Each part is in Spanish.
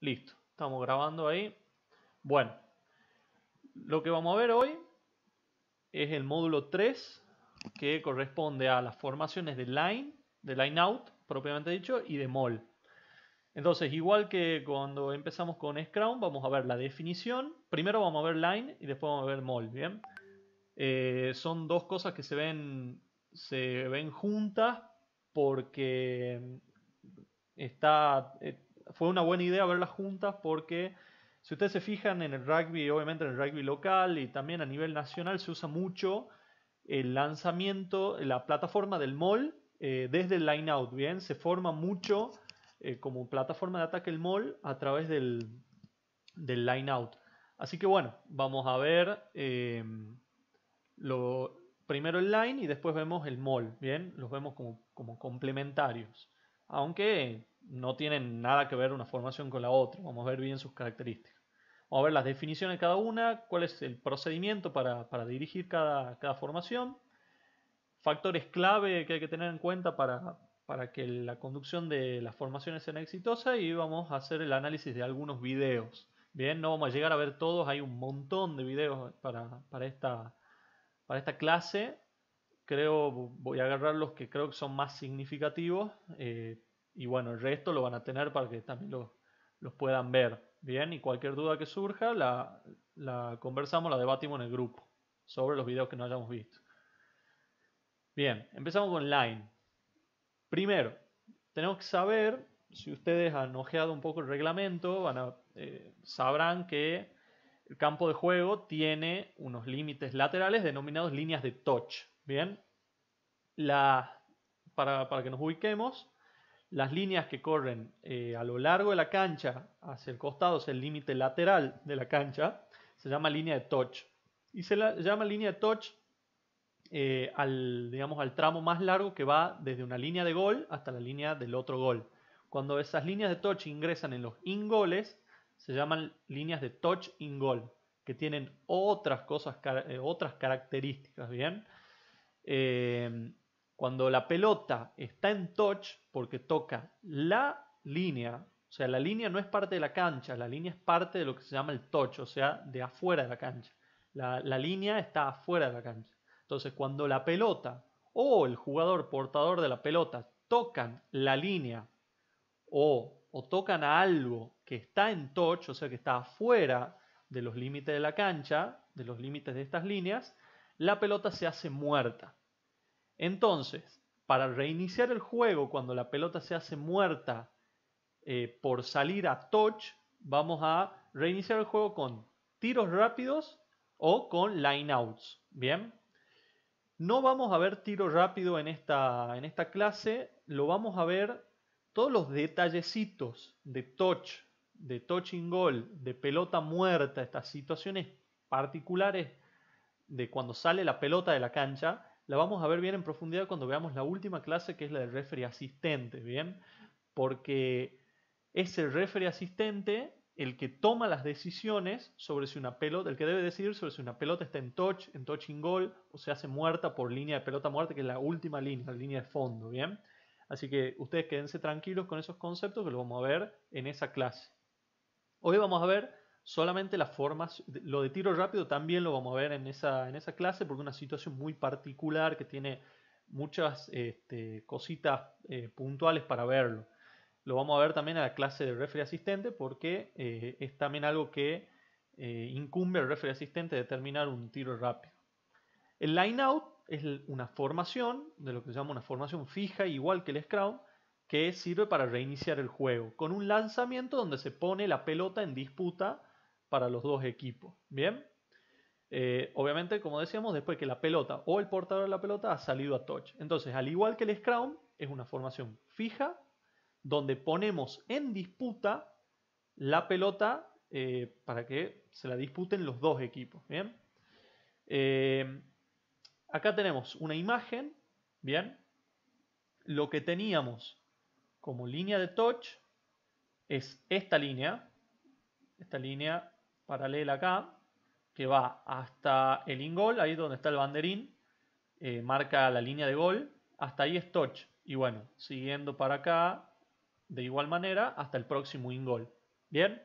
Listo, estamos grabando ahí. Bueno, lo que vamos a ver hoy es el módulo 3 que corresponde a las formaciones de line, de line out propiamente dicho, y de mol. Entonces, igual que cuando empezamos con Scrum, vamos a ver la definición. Primero vamos a ver line y después vamos a ver mol, ¿bien? Eh, son dos cosas que se ven, se ven juntas porque está, eh, fue una buena idea verlas juntas porque si ustedes se fijan en el rugby, obviamente en el rugby local y también a nivel nacional se usa mucho el lanzamiento, la plataforma del mall eh, desde el line out, ¿bien? Se forma mucho eh, como plataforma de ataque el mall a través del, del line out. Así que bueno, vamos a ver lo, primero el line y después vemos el mall, ¿bien? Los vemos como, como complementarios. Aunque no tienen nada que ver una formación con la otra. Vamos a ver bien sus características. Vamos a ver las definiciones de cada una, cuál es el procedimiento para, dirigir cada, formación, factores clave que hay que tener en cuenta para, para que la conducción de las formaciones sea exitosa y vamos a hacer el análisis de algunos videos. Bien, no vamos a llegar a ver todos, hay un montón de videos para, esta, para esta clase. Creo, voy a agarrar los que creo que son más significativos. Eh, y bueno, el resto lo van a tener para que también los puedan ver. Bien, y cualquier duda que surja la, la conversamos, la debatimos en el grupo sobre los videos que no hayamos visto. Bien, empezamos con Line. Primero, tenemos que saber, si ustedes han ojeado un poco el reglamento, van a, eh, sabrán que el campo de juego tiene unos límites laterales denominados líneas de touch. Bien, la, para, para que nos ubiquemos, las líneas que corren eh, a lo largo de la cancha hacia el costado, es el límite lateral de la cancha, se llama línea de touch. Y se la llama línea de touch eh, al, digamos, al tramo más largo que va desde una línea de gol hasta la línea del otro gol. Cuando esas líneas de touch ingresan en los in-goles, se llaman líneas de touch in-goal, que tienen otras cosas, eh, otras características, ¿bien? Cuando la pelota está en touch, porque toca la línea, o sea, la línea no es parte de la cancha, la línea es parte de lo que se llama el touch, o sea, de afuera de la cancha. La, línea está afuera de la cancha. Entonces, cuando la pelota o el jugador portador de la pelota tocan la línea o, o tocan a algo que está en touch, o sea, que está afuera de los límites de la cancha, de los límites de estas líneas, la pelota se hace muerta. Entonces, para reiniciar el juego cuando la pelota se hace muerta eh, por salir a touch, vamos a reiniciar el juego con tiros rápidos o con lineouts. Bien, no vamos a ver tiro rápido en esta, en esta clase, lo vamos a ver todos los detallecitos de touch, de touching goal, de pelota muerta, estas situaciones particulares de cuando sale la pelota de la cancha, la vamos a ver bien en profundidad cuando veamos la última clase que es la del referee asistente, ¿bien? Porque es el referee asistente el que toma las decisiones sobre si una pelota, el que debe decidir sobre si una pelota está en touch, en touching goal o se hace muerta por línea de pelota muerta, que es la última línea, la línea de fondo, ¿bien? Así que ustedes quédense tranquilos con esos conceptos que lo vamos a ver en esa clase. Hoy vamos a ver solamente las formas, lo de tiro rápido también lo vamos a ver en esa, en esa clase porque es una situación muy particular que tiene muchas este, cositas eh, puntuales para verlo. Lo vamos a ver también en la clase de referee asistente porque eh, es también algo que eh, incumbe al referee asistente determinar un tiro rápido. El line out es una formación, de lo que se llama una formación fija, igual que el scrum, que sirve para reiniciar el juego, con un lanzamiento donde se pone la pelota en disputa para los dos equipos. Bien, eh, obviamente, como decíamos, después que la pelota o el portador de la pelota ha salido a touch. Entonces, al igual que el Scrum, es una formación fija donde ponemos en disputa la pelota eh, para que se la disputen los dos equipos. Bien, eh, acá tenemos una imagen. Bien, lo que teníamos como línea de touch es esta línea. Esta línea paralela acá, que va hasta el in-goal, ahí donde está el banderín, eh, marca la línea de gol, hasta ahí es touch. Y bueno, siguiendo para acá, de igual manera, hasta el próximo in-goal. Bien.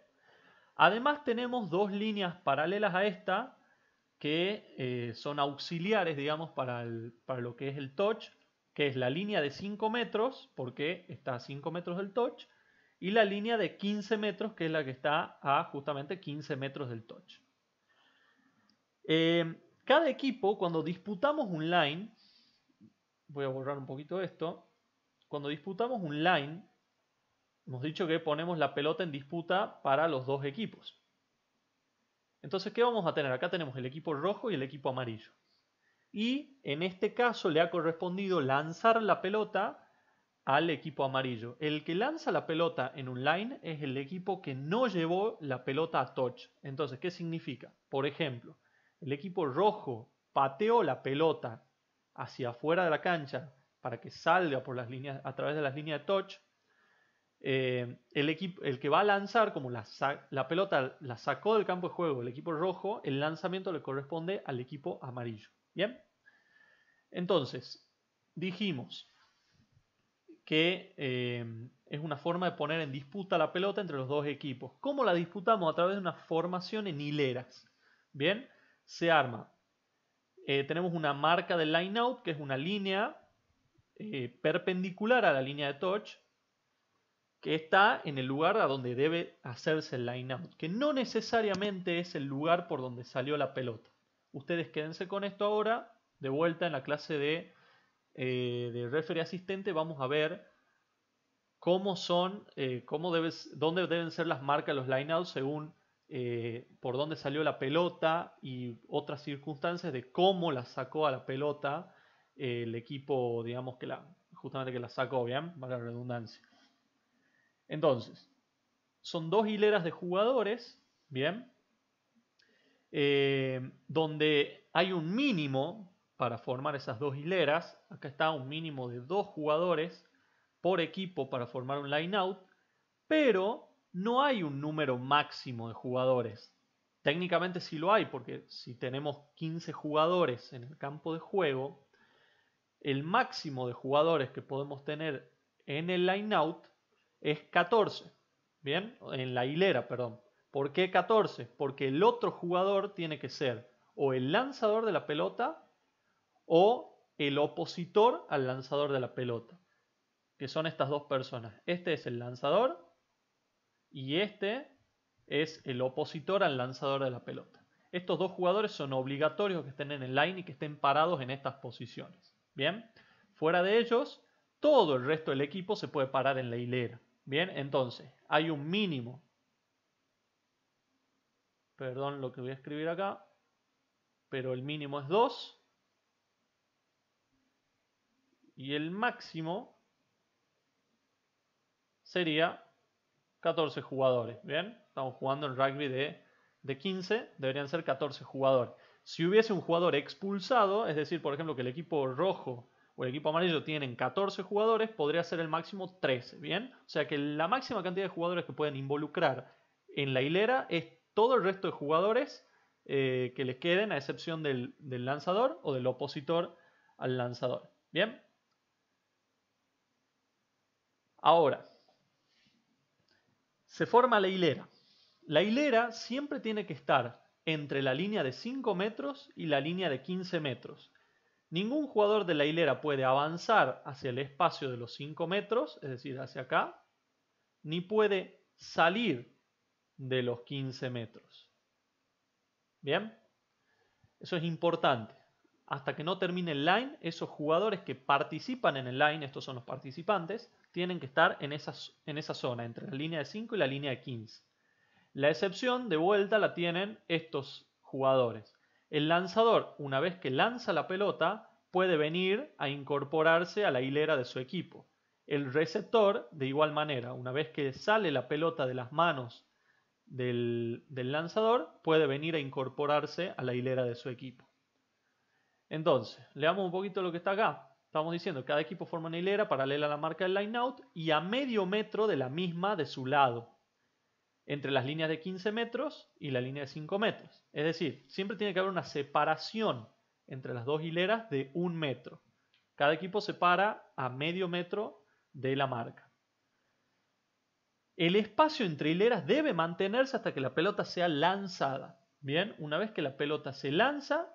Además tenemos dos líneas paralelas a esta que eh, son auxiliares, digamos, para, para lo que es el touch, que es la línea de 5 metros, porque está a 5 metros del touch, y la línea de 15 metros, que es la que está a justamente 15 metros del touch. Eh, cada equipo, cuando disputamos un line, voy a borrar un poquito esto, cuando disputamos un line, hemos dicho que ponemos la pelota en disputa para los dos equipos. Entonces, ¿qué vamos a tener? Acá tenemos el equipo rojo y el equipo amarillo. Y en este caso le ha correspondido lanzar la pelota al equipo amarillo. El que lanza la pelota en un line es el equipo que no llevó la pelota a touch. Entonces, ¿qué significa? Por ejemplo, el equipo rojo pateó la pelota hacia afuera de la cancha para que salga por las líneas, a través de las líneas de touch. Eh, el, equipo, el que va a lanzar, como la, la pelota la sacó del campo de juego el equipo rojo, el lanzamiento le corresponde al equipo amarillo. ¿Bien? Entonces, dijimos, que eh, es una forma de poner en disputa la pelota entre los dos equipos. ¿Cómo la disputamos? A través de una formación en hileras. Bien, se arma. Eh, tenemos una marca de line out, que es una línea eh, perpendicular a la línea de touch, que está en el lugar a donde debe hacerse el line out, que no necesariamente es el lugar por donde salió la pelota. Ustedes quédense con esto ahora, de vuelta en la clase de eh, de referee asistente vamos a ver cómo son, eh, cómo dónde deben ser las marcas, los lineouts según eh, por dónde salió la pelota y otras circunstancias de cómo la sacó a la pelota el equipo, digamos que la, justamente que la sacó, bien, para la redundancia. Entonces, son dos hileras de jugadores, bien, donde hay un mínimo para formar esas dos hileras. Acá está un mínimo de dos jugadores por equipo para formar un line out, pero no hay un número máximo de jugadores. Técnicamente sí lo hay, porque si tenemos 15 jugadores en el campo de juego, el máximo de jugadores que podemos tener en el line out es 14. Bien, en la hilera, perdón. ¿Por qué 14? Porque el otro jugador tiene que ser o el lanzador de la pelota o el opositor al lanzador de la pelota, que son estas dos personas. Este es el lanzador y este es el opositor al lanzador de la pelota. Estos dos jugadores son obligatorios que estén en el line y que estén parados en estas posiciones. Bien, fuera de ellos, todo el resto del equipo se puede parar en la hilera. Bien, entonces hay un mínimo. Perdón lo que voy a escribir acá. Pero el mínimo es 2 y el máximo sería 14 jugadores. Bien, estamos jugando en rugby de, de 15, deberían ser 14 jugadores. Si hubiese un jugador expulsado, es decir, por ejemplo, que el equipo rojo o el equipo amarillo tienen 14 jugadores, podría ser el máximo 13. Bien, o sea que la máxima cantidad de jugadores que pueden involucrar en la hilera es todo el resto de jugadores eh, que les queden, a excepción del, del lanzador o del opositor al lanzador. Bien. Ahora, se forma la hilera. La hilera siempre tiene que estar entre la línea de 5 metros y la línea de 15 metros. Ningún jugador de la hilera puede avanzar hacia el espacio de los 5 metros, es decir, hacia acá, ni puede salir de los 15 metros. ¿Bien? Eso es importante hasta que no termine el line, esos jugadores que participan en el line, estos son los participantes, tienen que estar en esa, en esa zona, entre la línea de 5 y la línea de 15. La excepción de vuelta la tienen estos jugadores. El lanzador, una vez que lanza la pelota, puede venir a incorporarse a la hilera de su equipo. El receptor, de igual manera, una vez que sale la pelota de las manos del, del lanzador, puede venir a incorporarse a la hilera de su equipo. Entonces, leamos un poquito lo que está acá. Estamos diciendo que cada equipo forma una hilera paralela a la marca del line out y a medio metro de la misma de su lado, entre las líneas de 15 metros y la línea de 5 metros. Es decir, siempre tiene que haber una separación entre las dos hileras de un metro. Cada equipo se para a medio metro de la marca. El espacio entre hileras debe mantenerse hasta que la pelota sea lanzada. Bien, una vez que la pelota se lanza,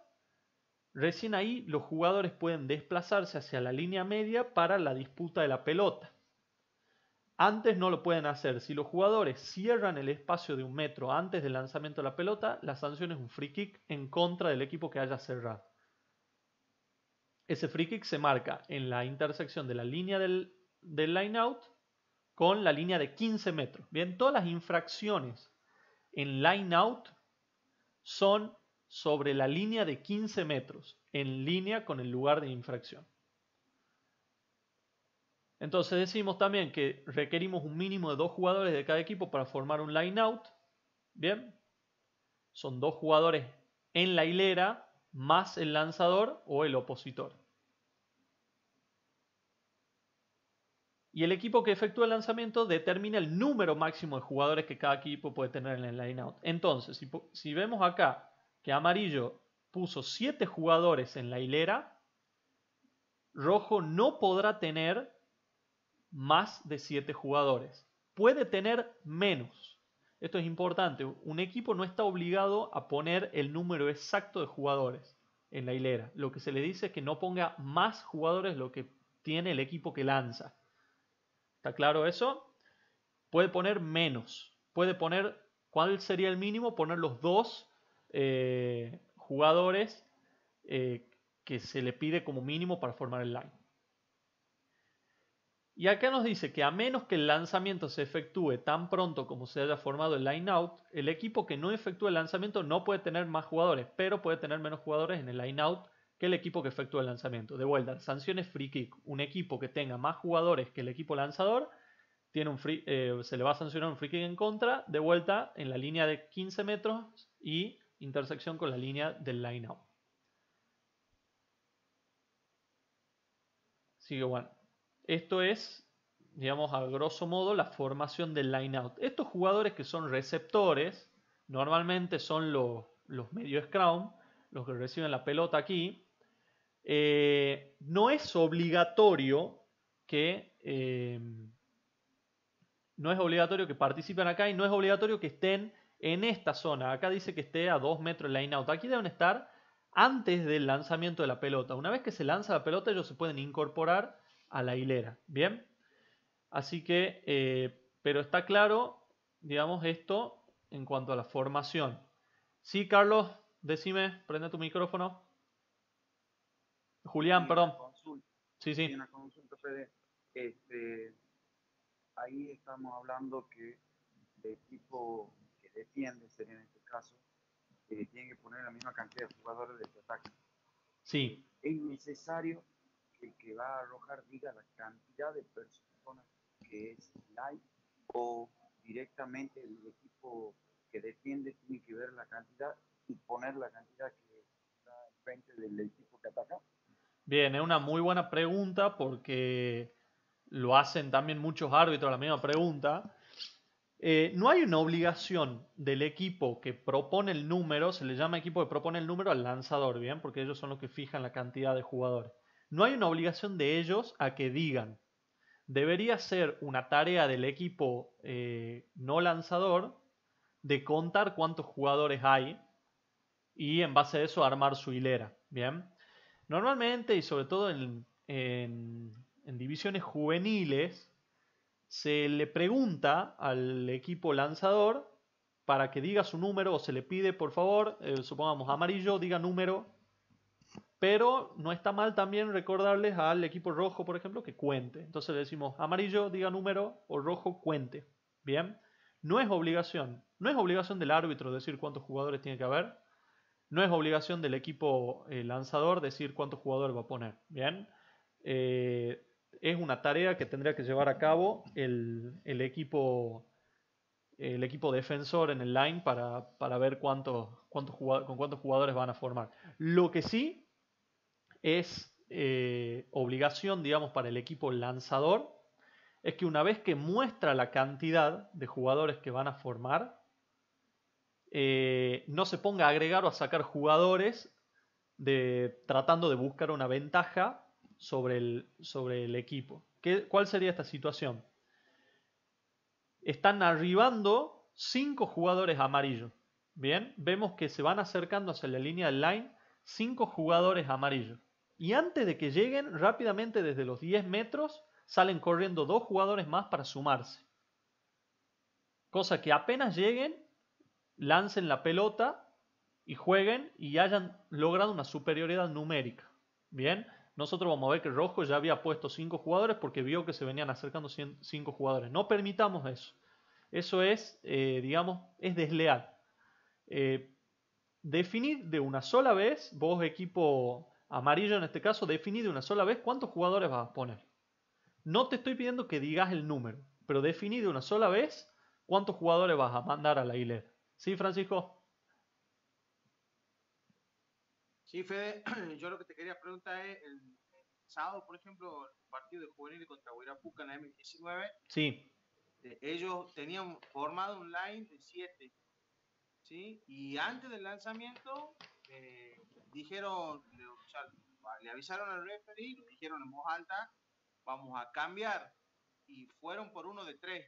recién ahí los jugadores pueden desplazarse hacia la línea media para la disputa de la pelota. Antes no lo pueden hacer. Si los jugadores cierran el espacio de un metro antes del lanzamiento de la pelota, la sanción es un free kick en contra del equipo que haya cerrado. Ese free kick se marca en la intersección de la línea del, line out con la línea de 15 metros. Bien, todas las infracciones en line out son sobre la línea de 15 metros, en línea con el lugar de infracción. Entonces decimos también que requerimos un mínimo de dos jugadores de cada equipo para formar un line out. Bien, son dos jugadores en la hilera más el lanzador o el opositor. Y el equipo que efectúa el lanzamiento determina el número máximo de jugadores que cada equipo puede tener en el line out. Entonces, si, si vemos acá que amarillo puso 7 jugadores en la hilera, rojo no podrá tener más de 7 jugadores. Puede tener menos. Esto es importante. Un equipo no está obligado a poner el número exacto de jugadores en la hilera. Lo que se le dice es que no ponga más jugadores lo que tiene el equipo que lanza. ¿Está claro eso? Puede poner menos. Puede poner, ¿cuál sería el mínimo? Poner los dos eh, jugadores eh, que se le pide como mínimo para formar el line. Y acá nos dice que a menos que el lanzamiento se efectúe tan pronto como se haya formado el line out, el equipo que no efectúe el lanzamiento no puede tener más jugadores, pero puede tener menos jugadores en el line out que el equipo que efectúa el lanzamiento. De vuelta, sanciones free kick. Un equipo que tenga más jugadores que el equipo lanzador tiene un free, eh, se le va a sancionar un free kick en contra, de vuelta en la línea de 15 metros y intersección con la línea del line out. Sigue bueno. Esto es, digamos, a grosso modo, la formación del line-out. Estos jugadores que son receptores, normalmente son los, los medio scrum, los que reciben la pelota aquí. Eh, no es obligatorio que eh, no es obligatorio que participen acá y no es obligatorio que estén en esta zona. Acá dice que esté a 2 metros el line out. Aquí deben estar antes del lanzamiento de la pelota. Una vez que se lanza la pelota, ellos se pueden incorporar a la hilera. Bien, así que, eh, pero está claro, digamos, esto en cuanto a la formación. Sí, Carlos, decime, prende tu micrófono. Julián, perdón. sí, sí. Una consulta, Este, ahí estamos hablando que el equipo que defiende, sería en este caso, eh, tiene que poner la misma cantidad de jugadores de este ataque. Sí. Es necesario el que va a arrojar diga la cantidad de personas que es live o directamente el equipo que defiende tiene que ver la cantidad y poner la cantidad que está frente del equipo que ataca? Bien, es una muy buena pregunta porque lo hacen también muchos árbitros la misma pregunta. Eh, no hay una obligación del equipo que propone el número, se le llama equipo que propone el número al lanzador, ¿bien? Porque ellos son los que fijan la cantidad de jugadores. No hay una obligación de ellos a que digan. Debería ser una tarea del equipo eh, no lanzador de contar cuántos jugadores hay y en base a eso armar su hilera. Bien. Normalmente y sobre todo en, en divisiones juveniles se le pregunta al equipo lanzador para que diga su número o se le pide por favor, eh, supongamos amarillo, diga número pero no está mal también recordarles al equipo rojo, por ejemplo, que cuente. Entonces le decimos amarillo, diga número, o rojo, cuente. Bien, no es obligación. No es obligación del árbitro decir cuántos jugadores tiene que haber. No es obligación del equipo eh, lanzador decir cuántos jugadores va a poner. Bien, eh, es una tarea que tendría que llevar a cabo el, equipo el equipo defensor en el line para, ver cuántos, cuántos con cuántos jugadores van a formar. Lo que sí es eh, obligación, digamos, para el equipo lanzador, es que una vez que muestra la cantidad de jugadores que van a formar, eh, no se ponga a agregar o a sacar jugadores de, tratando de buscar una ventaja sobre el, sobre el equipo. ¿Qué, ¿Cuál sería esta situación? están arribando cinco jugadores amarillos. Bien, vemos que se van acercando hacia la línea del line cinco jugadores amarillos. Y antes de que lleguen, rápidamente desde los 10 metros, salen corriendo dos jugadores más para sumarse. Cosa que apenas lleguen, lancen la pelota y jueguen y hayan logrado una superioridad numérica. Bien, nosotros vamos a ver que Rojo ya había puesto 5 jugadores porque vio que se venían acercando 5 jugadores. No permitamos eso. Eso es, eh, digamos, es desleal. Eh, definir de una sola vez, vos equipo amarillo en este caso, definir de una sola vez cuántos jugadores vas a poner. No te estoy pidiendo que digas el número, pero definir de una sola vez cuántos jugadores vas a mandar a la hilera. ¿Sí, Francisco? Sí, Fede, yo lo que te quería preguntar es, el sábado, por ejemplo, el partido de juvenil contra Huirapuca en la M19, sí. Eh, ellos tenían formado un line de 7, ¿sí? Y antes del lanzamiento, eh, dijeron, le, le, avisaron al referee, le dijeron en voz alta, vamos a cambiar, y fueron por uno de tres.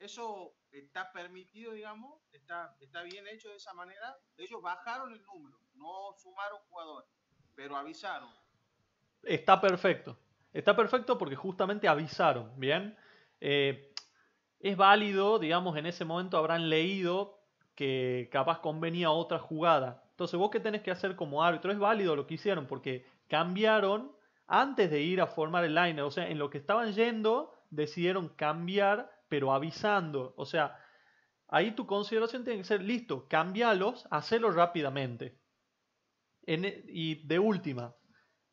Eso está permitido, digamos, está, está bien hecho de esa manera. Ellos bajaron el número, no sumaron jugadores, pero avisaron. Está perfecto. Está perfecto porque justamente avisaron, ¿bien? Eh, es válido, digamos, en ese momento habrán leído que capaz convenía otra jugada. Entonces, vos qué tenés que hacer como árbitro, es válido lo que hicieron porque cambiaron antes de ir a formar el line. O sea, en lo que estaban yendo, decidieron cambiar pero avisando. O sea, ahí tu consideración tiene que ser, listo, cambialos, hacerlo rápidamente. E, y de última,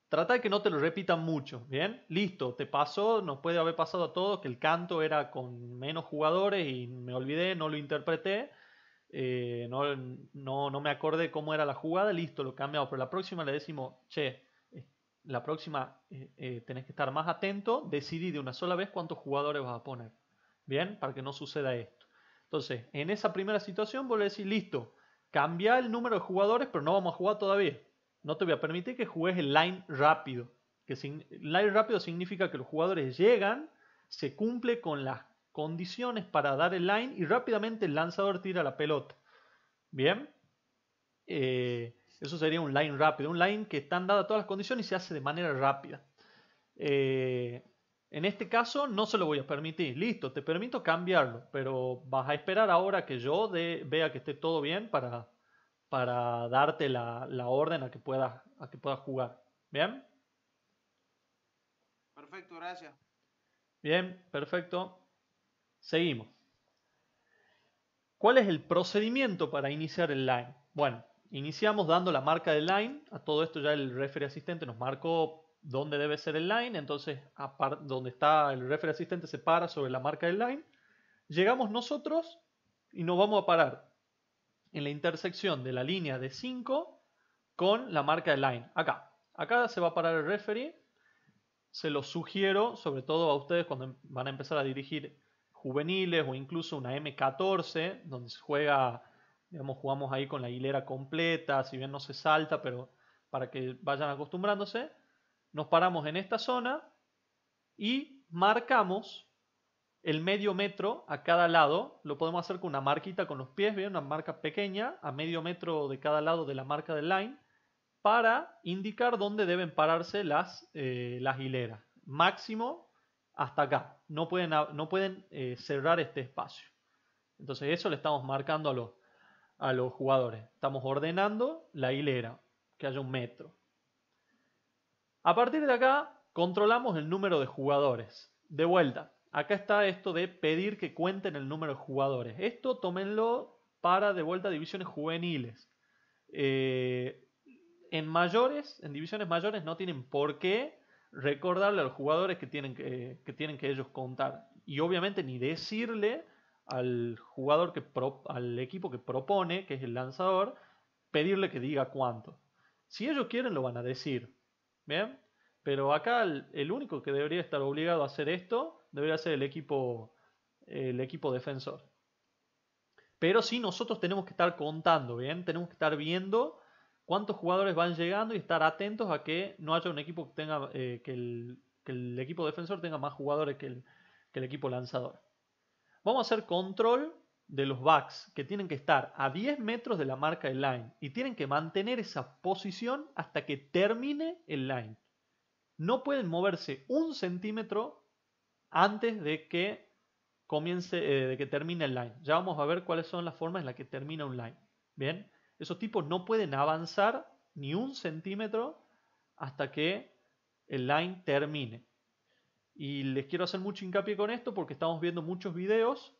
trata de que no te lo repitan mucho, ¿bien? Listo, te pasó, nos puede haber pasado a todos que el canto era con menos jugadores y me olvidé, no lo interpreté, eh, no, no, me acordé cómo era la jugada, listo, lo cambiamos, pero la próxima le decimos, che, eh, la próxima eh, tenés que estar más atento, decidí de una sola vez cuántos jugadores vas a poner. Bien, para que no suceda esto. Entonces, en esa primera situación vos le decís, listo, cambia el número de jugadores, pero no vamos a jugar todavía. No te voy a permitir que juegues el line rápido. Que line rápido significa que los jugadores llegan, se cumple con las condiciones para dar el line y rápidamente el lanzador tira la pelota. Bien. Eh, eso sería un line rápido. Un line que están dadas todas las condiciones y se hace de manera rápida. Eh, en este caso no se lo voy a permitir. Listo, te permito cambiarlo, pero vas a esperar ahora que yo vea que esté todo bien para, para darte la, orden a que, puedas, a que jugar. ¿Bien? Perfecto, gracias. Bien, perfecto. Seguimos. ¿Cuál es el procedimiento para iniciar el line? Bueno, iniciamos dando la marca del line. A todo esto ya el referee asistente nos marcó dónde debe ser el line, entonces donde está el referee asistente se para sobre la marca del line. Llegamos nosotros y nos vamos a parar en la intersección de la línea de 5 con la marca del line. Acá. Acá se va a parar el referee. Se lo sugiero, sobre todo a ustedes cuando van a empezar a dirigir juveniles o incluso una M14, donde se juega, digamos, jugamos ahí con la hilera completa, si bien no se salta, pero para que vayan acostumbrándose nos paramos en esta zona y marcamos el medio metro a cada lado. Lo podemos hacer con una marquita con los pies, ¿bien? una marca pequeña a medio metro de cada lado de la marca del line para indicar dónde deben pararse las, eh, las hileras. Máximo hasta acá. No pueden, no pueden eh, cerrar este espacio. Entonces eso le estamos marcando a los, a los jugadores. Estamos ordenando la hilera, que haya un metro. A partir de acá, controlamos el número de jugadores. De vuelta, acá está esto de pedir que cuenten el número de jugadores. Esto tómenlo para de vuelta divisiones juveniles. Eh, en mayores, en divisiones mayores no tienen por qué recordarle a los jugadores que tienen que, tienen que ellos contar. Y obviamente ni decirle al jugador que al equipo que propone, que es el lanzador, pedirle que diga cuánto. Si ellos quieren lo van a decir. ¿Bien? Pero acá el, único que debería estar obligado a hacer esto debería ser el equipo, el equipo defensor. Pero sí nosotros tenemos que estar contando, ¿bien? Tenemos que estar viendo cuántos jugadores van llegando y estar atentos a que no haya un equipo que tenga eh, que, el, equipo defensor tenga más jugadores que el, que el equipo lanzador. vamos a hacer control de los backs que tienen que estar a 10 metros de la marca del line y tienen que mantener esa posición hasta que termine el line. No pueden moverse un centímetro antes de que comience, eh, de que termine el line. Ya vamos a ver cuáles son las formas en las que termina un line. Bien, esos tipos no pueden avanzar ni un centímetro hasta que el line termine. Y les quiero hacer mucho hincapié con esto porque estamos viendo muchos videos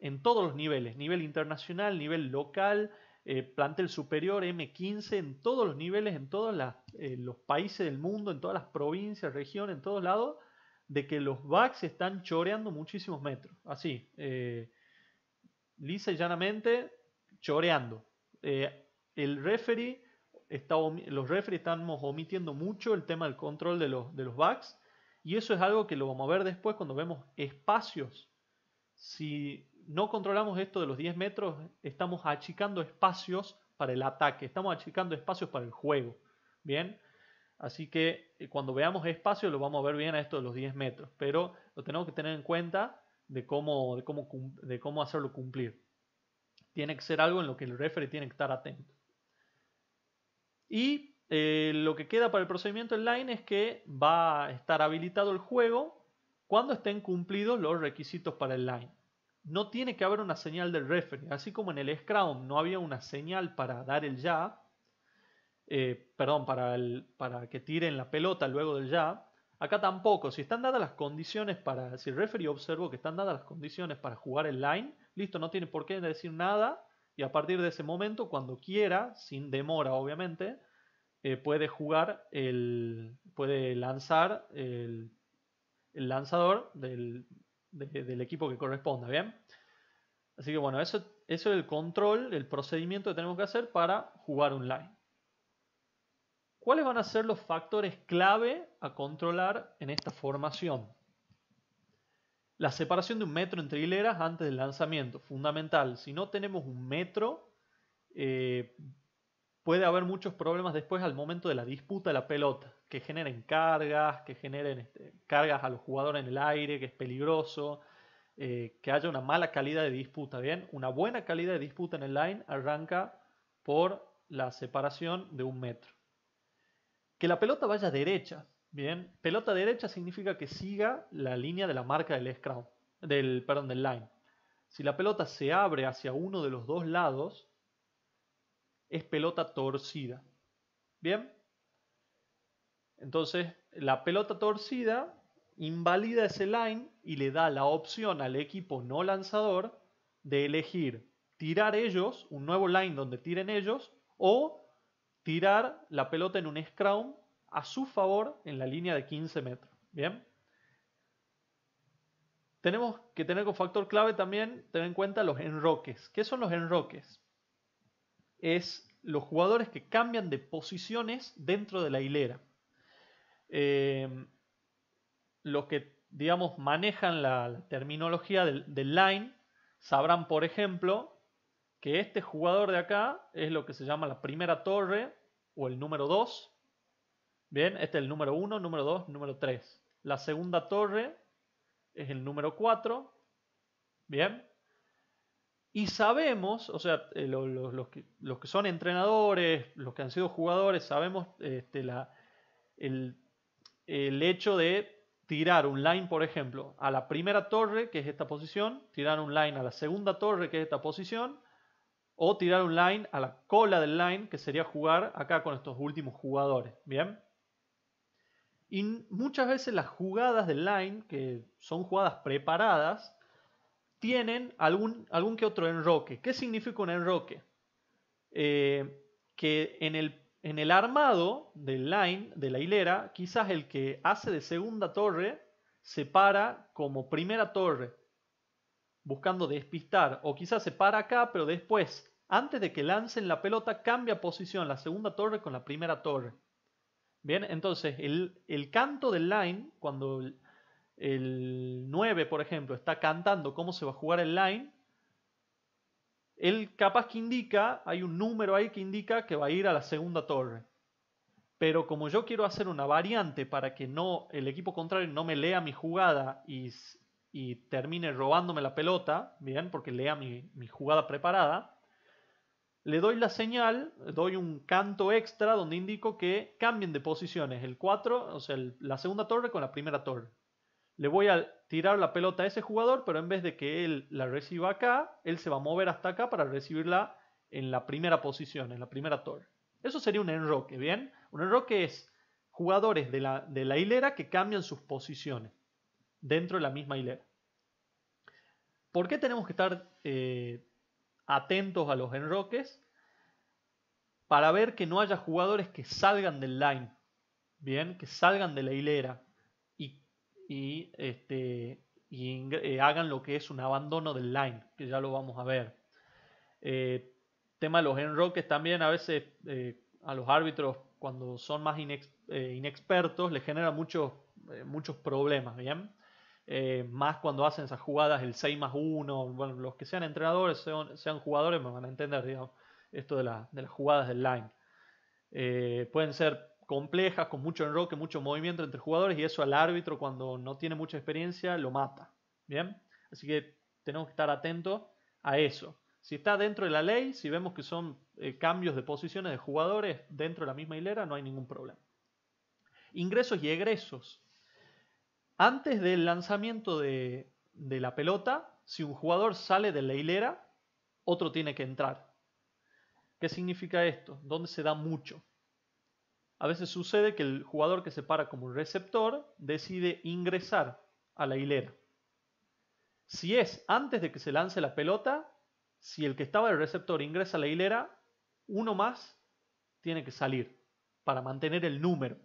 en todos los niveles, nivel internacional, nivel local, eh, plantel superior, M15, en todos los niveles, en todos eh, los países del mundo, en todas las provincias, regiones, en todos lados, de que los backs están choreando muchísimos metros. Así, eh, lisa y llanamente, choreando. el referee, está, los referees estamos omitiendo mucho el tema del control de los, de los backs. Y eso es algo que lo vamos a ver después cuando vemos espacios si no controlamos esto de los 10 metros, estamos achicando espacios para el ataque, estamos achicando espacios para el juego. Bien, así que eh, cuando veamos espacio lo vamos a ver bien a esto de los 10 metros, pero lo tenemos que tener en cuenta de cómo, de cómo, de cómo hacerlo cumplir. Tiene que ser algo en lo que el referee tiene que estar atento. Y eh, lo que queda para el procedimiento online es que va a estar habilitado el juego cuando estén cumplidos los requisitos para el line. No tiene que haber una señal del referee, así como en el Scrum no había una señal para dar el ya, eh, perdón, para, el, para que tiren la pelota luego del ya, acá tampoco. Si están dadas las condiciones para, si el referee observó que están dadas las condiciones para jugar el line, listo, no tiene por qué decir nada y a partir de ese momento, cuando quiera, sin demora obviamente, eh, puede jugar el, puede lanzar el lanzador del, equipo que corresponda, ¿bien? Así que bueno, eso, eso es el control, el procedimiento que tenemos que hacer para jugar online. ¿Cuáles van a ser los factores clave a controlar en esta formación? La separación de un metro entre hileras antes del lanzamiento, fundamental. Si no tenemos un metro, eh, puede haber muchos problemas después al momento de la disputa de la pelota, que generen cargas, que generen este, cargas a los jugadores en el aire, que es peligroso, eh, que haya una mala calidad de disputa. Bien, una buena calidad de disputa en el line arranca por la separación de un metro. Que la pelota vaya derecha. Bien, pelota derecha significa que siga la línea de la marca del scrum, del, perdón, del line. Si la pelota se abre hacia uno de los dos lados, es pelota torcida. Bien. Entonces, la pelota torcida invalida ese line y le da la opción al equipo no lanzador de elegir tirar ellos, un nuevo line donde tiren ellos, o tirar la pelota en un scrum a su favor en la línea de 15 metros. Bien. Tenemos que tener como factor clave también tener en cuenta los enroques. ¿Qué son los enroques? es los jugadores que cambian de posiciones dentro de la hilera. Eh, los que, digamos, manejan la, terminología del, line sabrán, por ejemplo, que este jugador de acá es lo que se llama la primera torre o el número 2. Bien, este es el número 1, número 2, número 3. La segunda torre es el número 4. Bien, y sabemos, o sea, eh, los, que, son entrenadores, los que han sido jugadores, sabemos este, la, el, hecho de tirar un line, por ejemplo, a la primera torre, que es esta posición, tirar un line a la segunda torre, que es esta posición, o tirar un line a la cola del line, que sería jugar acá con estos últimos jugadores. Bien. Y muchas veces las jugadas del line, que son jugadas preparadas, tienen algún, algún que otro enroque. ¿Qué significa un enroque? Eh, que en el, en el armado del line, de la hilera, quizás el que hace de segunda torre se para como primera torre, buscando despistar. O quizás se para acá, pero después, antes de que lancen la pelota, cambia posición la segunda torre con la primera torre. Bien, entonces el, el canto del line, cuando el 9, por ejemplo, está cantando cómo se va a jugar el line, él capaz que indica, hay un número ahí que indica que va a ir a la segunda torre. Pero como yo quiero hacer una variante para que no el equipo contrario no me lea mi jugada y, y termine robándome la pelota, bien, porque lea mi, mi jugada preparada, le doy la señal, doy un canto extra donde indico que cambien de posiciones el 4, o sea, la segunda torre con la primera torre. Le voy a tirar la pelota a ese jugador, pero en vez de que él la reciba acá, él se va a mover hasta acá para recibirla en la primera posición, en la primera torre. Eso sería un enroque, ¿bien? Un enroque es jugadores de la, de la hilera que cambian sus posiciones dentro de la misma hilera. ¿Por qué tenemos que estar eh, atentos a los enroques para ver que no haya jugadores que salgan del line, bien, que salgan de la hilera y, este, eh, hagan lo que es un abandono del line, que ya lo vamos a ver. Eh, tema de los enroques también a veces eh, a los árbitros cuando son más inexpertos les genera muchos, muchos problemas, bien. Eh, más cuando hacen esas jugadas, el 6 más 1, bueno, los que sean entrenadores, sean, jugadores, me van a entender, esto de, las jugadas del line. Eh, pueden ser complejas, con mucho enroque, mucho movimiento entre jugadores, y eso al árbitro, cuando no tiene mucha experiencia, lo mata. ¿Bien? Así que tenemos que estar atentos a eso. Si está dentro de la ley, si vemos que son eh, cambios de posiciones de jugadores dentro de la misma hilera, no hay ningún problema. Ingresos y egresos. Antes del lanzamiento de, la pelota, si un jugador sale de la hilera, otro tiene que entrar. ¿Qué significa esto? ¿Dónde se da mucho? A veces sucede que el jugador que se para como receptor decide ingresar a la hilera. Si es antes de que se lance la pelota, si el que estaba de receptor ingresa a la hilera, uno más tiene que salir para mantener el número.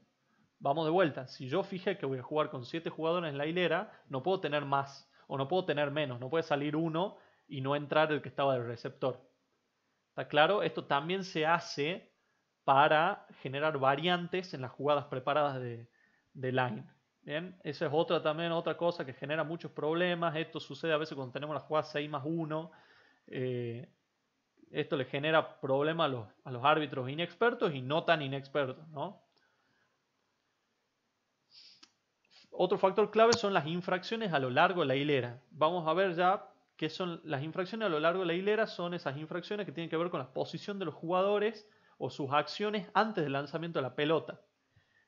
Vamos de vuelta. Si yo fijé que voy a jugar con 7 jugadores en la hilera, no puedo tener más o no puedo tener menos. No puede salir uno y no entrar el que estaba del receptor. ¿Está claro? Esto también se hace para generar variantes en las jugadas preparadas de, line. Bien, esa es otra también, otra cosa que genera muchos problemas. Esto sucede a veces cuando tenemos las jugadas 6 más 1. Eh, esto le genera problemas a los, a los árbitros inexpertos y no tan inexpertos, ¿no? Otro factor clave son las infracciones a lo largo de la hilera. Vamos a ver ya qué son las infracciones a lo largo de la hilera. Son esas infracciones que tienen que ver con la posición de los jugadores o sus acciones antes del lanzamiento de la pelota.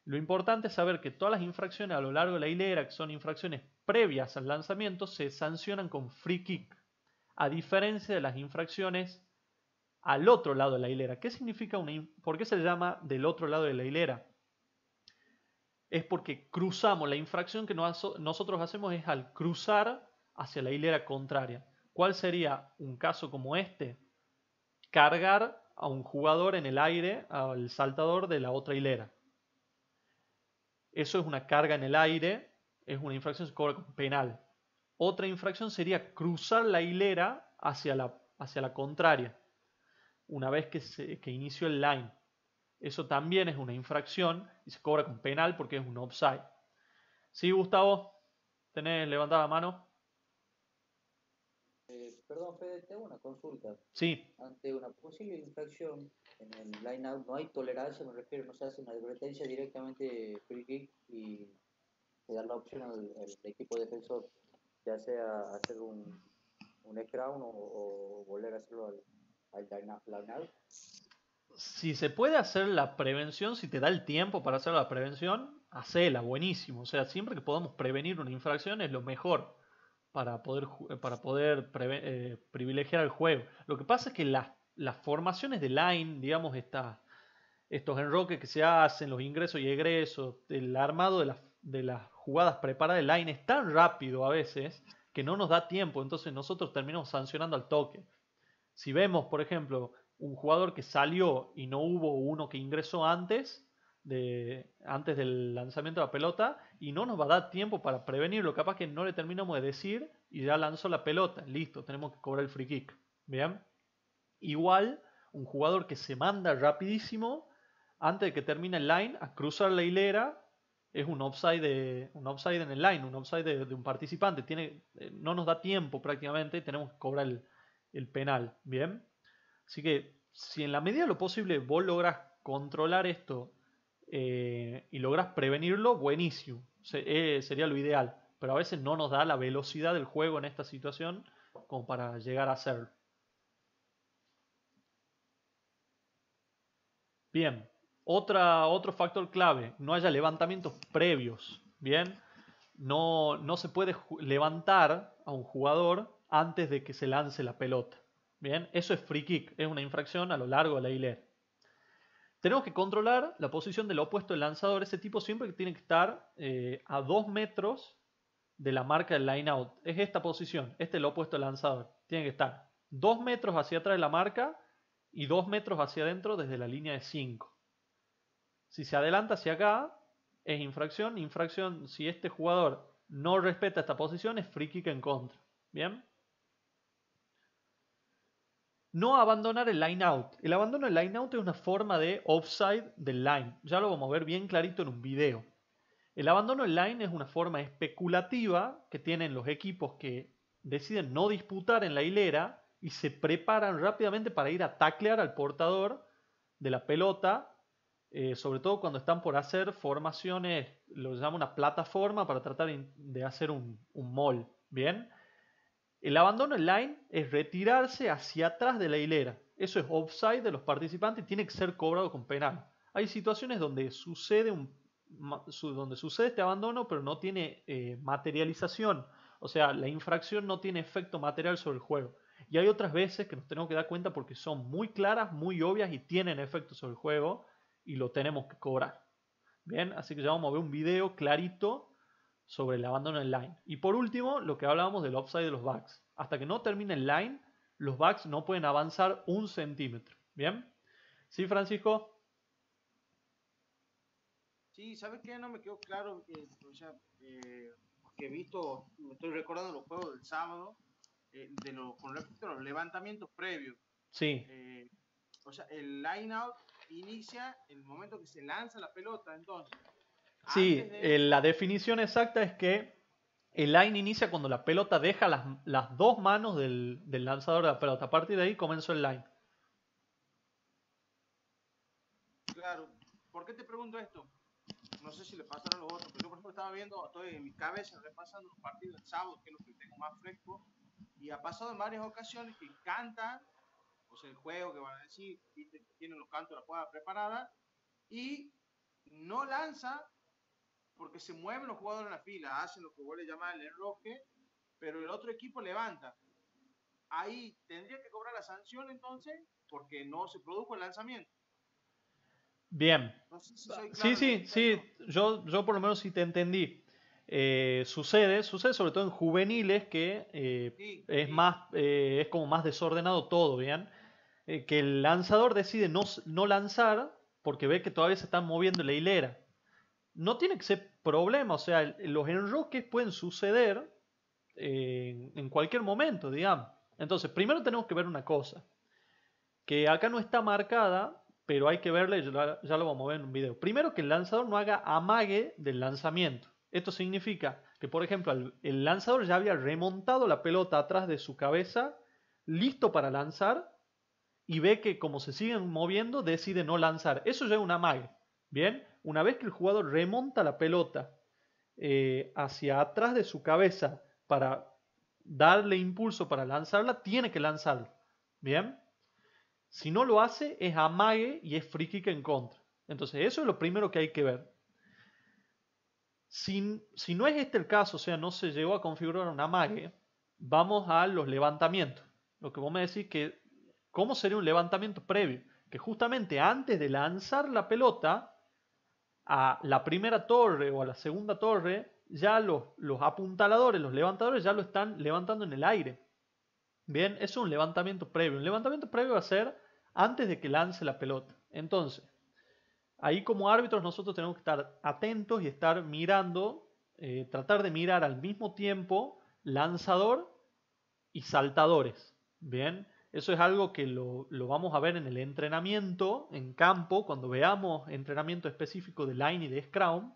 Lo importante es saber que todas las infracciones a lo largo de la hilera, que son infracciones previas al lanzamiento, se sancionan con free kick, a diferencia de las infracciones al otro lado de la hilera. ¿Qué significa una, ¿Por qué se llama del otro lado de la hilera? Es porque cruzamos, la infracción que nosotros hacemos es al cruzar hacia la hilera contraria. ¿Cuál sería un caso como este? Cargar a un jugador en el aire, al saltador de la otra hilera. Eso es una carga en el aire, es una infracción, penal. Otra infracción sería cruzar la hilera hacia la, hacia la contraria, una vez que, se, que inició el line. Eso también es una infracción y se cobra con penal porque es un offside. Sí, Gustavo, tenés levantada la mano. Eh, perdón, Fede, tengo una consulta. Sí. Ante una posible infracción en el line-out no hay tolerancia, me refiero, no se hace una advertencia directamente free kick y se da la opción al, equipo defensor, ya sea hacer un, un o, o, volver a hacerlo al, al line-out si se puede hacer la prevención, si te da el tiempo para hacer la prevención, hacela, buenísimo. O sea, siempre que podamos prevenir una infracción es lo mejor para poder, para poder eh, privilegiar el juego. Lo que pasa es que las, las formaciones de line, digamos, estos enroques que se hacen, los ingresos y egresos, el armado de las, de las jugadas preparadas de line es tan rápido a veces que no nos da tiempo, entonces nosotros terminamos sancionando al toque. Si vemos, por ejemplo, un jugador que salió y no hubo uno que ingresó antes, de, antes del lanzamiento de la pelota y no nos va a dar tiempo para prevenirlo. Capaz que no le terminamos de decir y ya lanzó la pelota. Listo, tenemos que cobrar el free kick. Bien. Igual, un jugador que se manda rapidísimo antes de que termine el line a cruzar la hilera es un offside, de, un offside en el line, un offside de, un participante. Tiene, eh, no nos da tiempo prácticamente tenemos que cobrar el, el penal. Bien. Así que si en la medida de lo posible vos logras controlar esto eh, y logras prevenirlo, buenísimo. Eh, sería lo ideal. pero a veces no nos da la velocidad del juego en esta situación como para llegar a hacerlo. Bien, otro factor clave, no haya levantamientos previos. Bien, no, no se puede levantar a un jugador antes de que se lance la pelota. Bien, eso es free kick, es una infracción a lo largo de la hilera. Tenemos que controlar la posición del opuesto del lanzador. Ese tipo siempre tiene que estar eh, a 2 metros de la marca del line out. Es esta posición, este es el opuesto del lanzador. Tiene que estar 2 metros hacia atrás de la marca y 2 metros hacia adentro desde la línea de 5. Si se adelanta hacia acá, es infracción. Infracción, si este jugador no respeta esta posición, es free kick en contra. ¿Bien? No abandonar el line out. El abandono del line out es una forma de offside del line. Ya lo vamos a ver bien clarito en un video. El abandono del line es una forma especulativa que tienen los equipos que deciden no disputar en la hilera y se preparan rápidamente para ir a taclear al portador de la pelota, eh, sobre todo cuando están por hacer formaciones, lo llama una plataforma para tratar de hacer un, un mall. Bien, el abandono en line es retirarse hacia atrás de la hilera. Eso es offside de los participantes y tiene que ser cobrado con penal. Hay situaciones donde sucede, un, donde sucede este abandono, pero no tiene eh, materialización. O sea, la infracción no tiene efecto material sobre el juego. Y hay otras veces que nos tenemos que dar cuenta porque son muy claras, muy obvias y tienen efecto sobre el juego y lo tenemos que cobrar. Bien, así que ya vamos a ver un video clarito sobre el abandono en line. Y por último, lo que hablábamos del offside de los backs. Hasta que no termine el line, los backs no pueden avanzar un centímetro. ¿Bien? ¿Sí, Francisco? Sí, ¿sabes qué? No me quedó claro, eh, o sea, eh, porque he visto, me estoy recordando los juegos del sábado, eh, de lo, con respecto a los levantamientos previos. Sí. Eh, o sea, el line out inicia en el momento que se lanza la pelota, entonces. Sí, de... la definición exacta es que el line inicia cuando la pelota deja las, las dos manos del, del, lanzador de la pelota. A partir de ahí comenzó el line. Claro. ¿Por qué te pregunto esto? No sé si le pasaron a los otros, pero yo por ejemplo estaba viendo, estoy en mi cabeza repasando los partidos del sábado, que es lo que tengo más fresco, y ha pasado en varias ocasiones que cantan, o sea, el juego que van a decir, ¿viste? tienen los cantos de la jugada preparada, y no lanza porque se mueven los jugadores en la fila, hacen lo que vos le llamás el enroque, pero el otro equipo levanta. Ahí tendría que cobrar la sanción entonces, porque no se produjo el lanzamiento. Bien. No sé si claro sí, sí, sí. Yo, yo por lo menos sí te entendí. Eh, sucede, sucede sobre todo en juveniles que eh, sí, es sí. más, eh, es como más desordenado todo, ¿bien? Eh, que el lanzador decide no, no lanzar porque ve que todavía se están moviendo la hilera no tiene que ser problema, o sea, los enroques pueden suceder eh, en cualquier momento, digamos. Entonces, primero tenemos que ver una cosa, que acá no está marcada, pero hay que verla y ya, lo vamos a ver en un video. Primero, que el lanzador no haga amague del lanzamiento. Esto significa que, por ejemplo, el, el lanzador ya había remontado la pelota atrás de su cabeza, listo para lanzar, y ve que como se siguen moviendo, decide no lanzar. Eso ya es un amague. Bien, una vez que el jugador remonta la pelota eh, hacia atrás de su cabeza para darle impulso para lanzarla, tiene que lanzarlo. Bien, si no lo hace, es amague y es free kick en contra. Entonces, eso es lo primero que hay que ver. Si, si no es este el caso, o sea, no se llegó a configurar un amague, vamos a los levantamientos. Lo que vos me decís que, ¿cómo sería un levantamiento previo? Que justamente antes de lanzar la pelota, a la primera torre o a la segunda torre, ya los, los apuntaladores, los levantadores ya lo están levantando en el aire. Bien, es un levantamiento previo. Un levantamiento previo va a ser antes de que lance la pelota. Entonces, ahí como árbitros nosotros tenemos que estar atentos y estar mirando, eh, tratar de mirar al mismo tiempo lanzador y saltadores. Bien, eso es algo que lo, lo, vamos a ver en el entrenamiento en campo, cuando veamos entrenamiento específico de line y de scrum.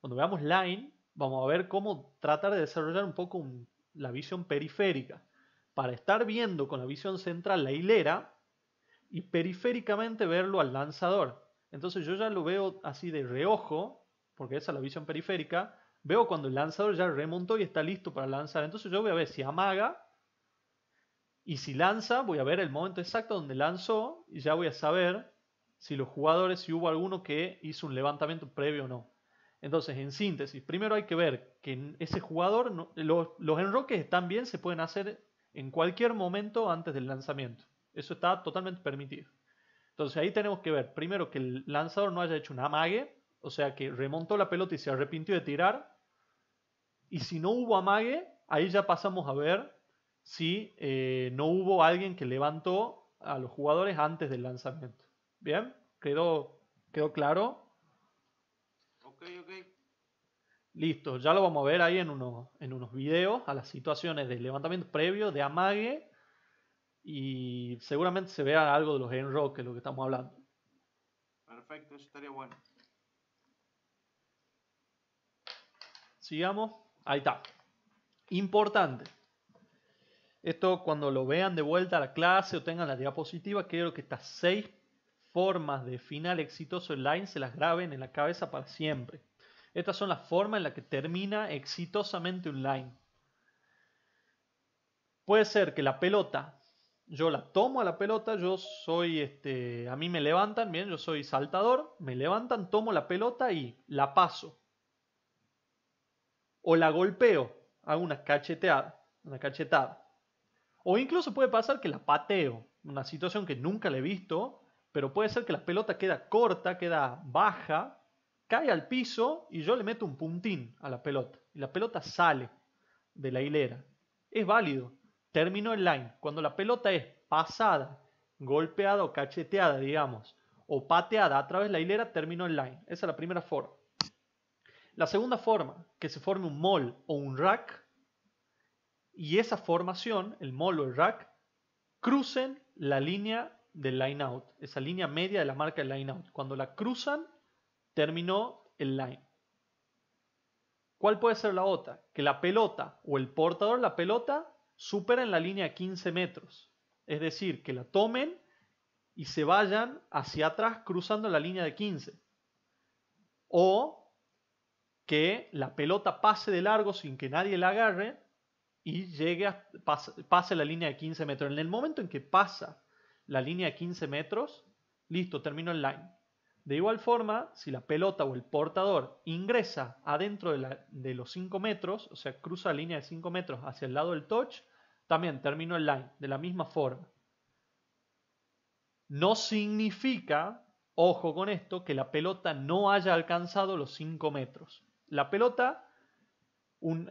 Cuando veamos line, vamos a ver cómo tratar de desarrollar un poco la visión periférica. Para estar viendo con la visión central la hilera y periféricamente verlo al lanzador. Entonces yo ya lo veo así de reojo, porque esa es la visión periférica, veo cuando el lanzador ya remontó y está listo para lanzar. Entonces yo voy a ver si amaga y si lanza, voy a ver el momento exacto donde lanzó y ya voy a saber si los jugadores, si hubo alguno que hizo un levantamiento previo o no. Entonces, en síntesis, primero hay que ver que ese jugador, los, enroques bien, se pueden hacer en cualquier momento antes del lanzamiento. Eso está totalmente permitido. Entonces ahí tenemos que ver primero que el lanzador no haya hecho un amague, o sea que remontó la pelota y se arrepintió de tirar. Y si no hubo amague, ahí ya pasamos a ver si eh, no hubo alguien que levantó a los jugadores antes del lanzamiento. ¿Bien? ¿Quedó, quedó claro? Ok, ok. Listo, ya lo vamos a ver ahí en unos, en unos videos a las situaciones de levantamiento previo, de amague y seguramente se vea algo de los enroques, que es lo que estamos hablando. Perfecto, eso estaría bueno. Sigamos, ahí está. Importante. Esto cuando lo vean de vuelta a la clase o tengan la diapositiva, quiero que estas seis formas de final exitoso online se las graben en la cabeza para siempre. Estas son las formas en las que termina exitosamente un line. Puede ser que la pelota yo la tomo a la pelota, yo soy, este, a mí me levantan, bien, yo soy saltador, me levantan, tomo la pelota y la paso. O la golpeo, hago una cacheteada, una cachetada. O incluso puede pasar que la pateo, una situación que nunca le he visto, pero puede ser que la pelota queda corta, queda baja, cae al piso y yo le meto un puntín a la pelota. Y la pelota sale de la hilera. Es válido terminó el line. Cuando la pelota es pasada, golpeada o cacheteada, digamos, o pateada a través de la hilera, terminó el line. Esa es la primera forma. La segunda forma, que se forme un mall o un rack, y esa formación, el mall o el rack, crucen la línea del line out, esa línea media de la marca del line out. Cuando la cruzan, terminó el line. ¿Cuál puede ser la otra? Que la pelota o el portador la pelota superen la línea 15 metros. Es decir, que la tomen y se vayan hacia atrás cruzando la línea de 15. O que la pelota pase de largo sin que nadie la agarre y llegue a, pase, la línea de 15 metros. En el momento en que pasa la línea de 15 metros, listo, terminó el line. De igual forma, si la pelota o el portador ingresa adentro de, de los 5 metros, o sea, cruza la línea de 5 metros hacia el lado del touch, también terminó el line de la misma forma. No significa, ojo con esto, que la pelota no haya alcanzado los 5 metros. La pelota,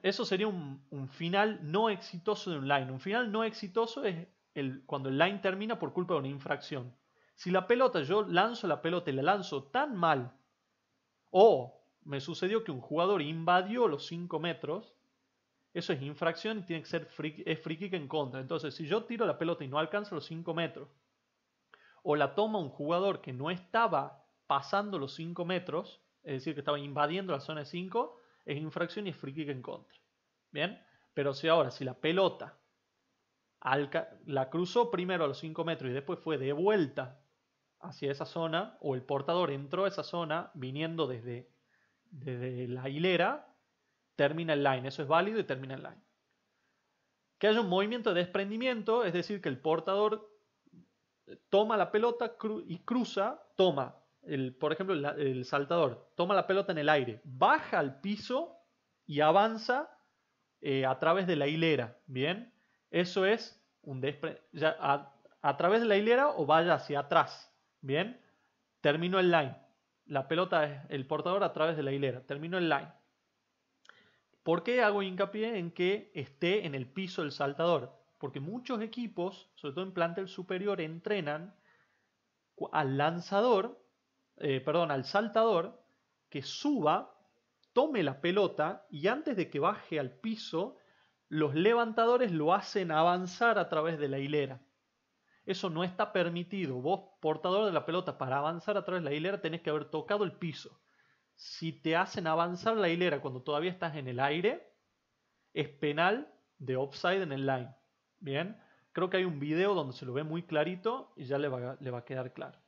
eso sería un, final no exitoso de un line. Un final no exitoso es cuando el line termina por culpa de una infracción. Si la pelota, yo lanzo la pelota y la lanzo tan mal, o me sucedió que un jugador invadió los 5 metros, eso es infracción y tiene que ser free, es free en contra. Entonces, si yo tiro la pelota y no alcanzo los 5 metros, o la toma un jugador que no estaba pasando los 5 metros, es decir, que estaba invadiendo la zona de 5, es infracción y es free kick en contra. Bien, pero si ahora, si la pelota la cruzó primero a los 5 metros y después fue de vuelta hacia esa zona, o el portador entró a esa zona viniendo desde, desde la hilera, termina el line. Eso es válido y termina el line. Que haya un movimiento de desprendimiento, es decir, que el portador toma la pelota y cruza, toma, por ejemplo, el, saltador toma la pelota en el aire, baja al piso y avanza eh, a través de la hilera. Bien, eso es un. A, a través de la hilera o vaya hacia atrás. Bien, terminó el line. La pelota es el portador a través de la hilera. Terminó el line. ¿Por qué hago hincapié en que esté en el piso el saltador? Porque muchos equipos, sobre todo en plantel superior, entrenan al lanzador, eh, perdón, al saltador, que suba, tome la pelota y antes de que baje al piso, los levantadores lo hacen avanzar a través de la hilera. Eso no está permitido. Vos, portador de la pelota, para avanzar a través de la hilera tenés que haber tocado el piso si te hacen avanzar la hilera cuando todavía estás en el aire, es penal de offside en el line. Bien, creo que hay un video donde se lo ve muy clarito y ya le va, le va a quedar claro.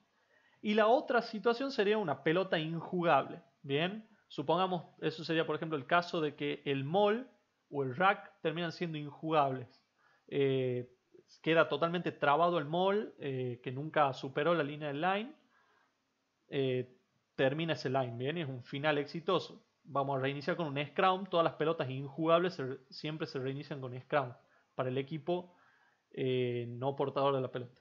Y la otra situación sería una pelota injugable. Bien, Supongamos, eso sería por ejemplo el caso de que el mall o el rack terminan siendo injugables. Eh, queda totalmente trabado el mall, eh, que nunca superó la línea del line. Eh, termina ese line, bien, es un final exitoso. Vamos a reiniciar con un scrum. Todas las pelotas injugables siempre se reinician con scrum para el equipo no portador de la pelota.